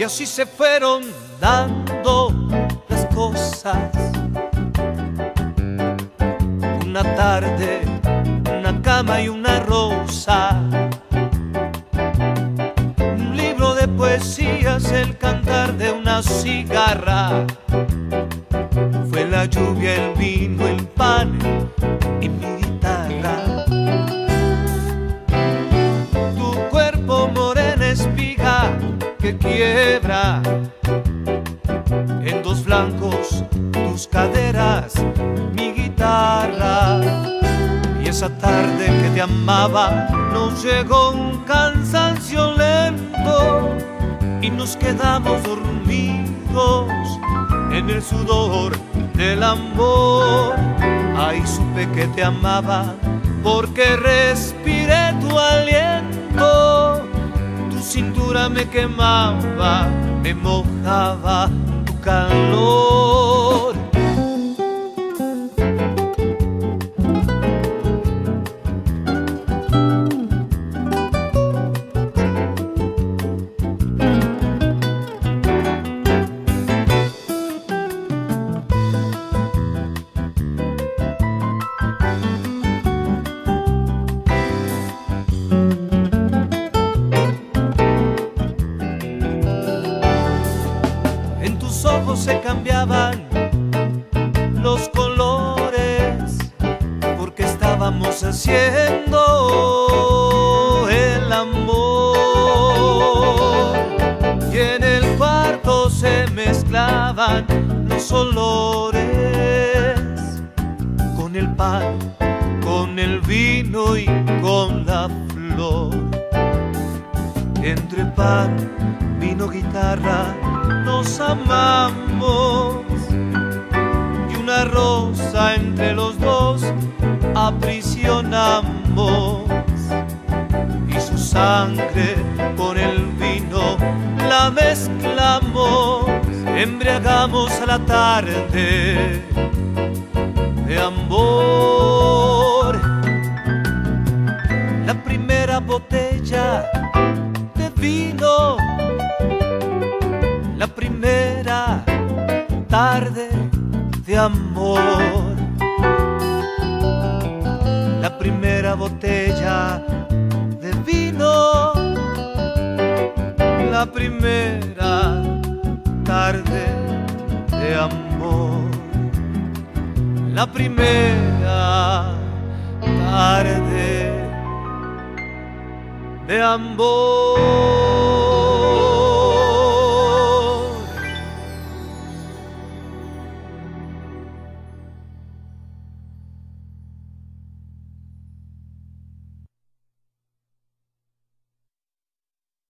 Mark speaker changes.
Speaker 1: Y así se fueron dando las cosas. Una tarde, una cama y una rosa. Un libro de poesías, el cantar de una cigarra. Fue la lluvia, el vino, el pan y mi quiebra en dos flancos tus caderas, mi guitarra. Y esa tarde que te amaba nos llegó un cansancio lento y nos quedamos dormidos en el sudor del amor. Ahí supe que te amaba porque respiré tu aliento. Me quemaba, me mojaba tu calor. Se cambiaban los colores porque estábamos haciendo el amor. Y en el cuarto se mezclaban los olores con el pan, con el vino y con la flor. Entre pan, vino, guitarra, amamos. Y una rosa entre los dos aprisionamos. Y su sangre con el vino la mezclamos. Embriagamos a la tarde de amor. Tarde de amor, la primera botella de vino, la primera tarde de amor, la primera tarde de amor.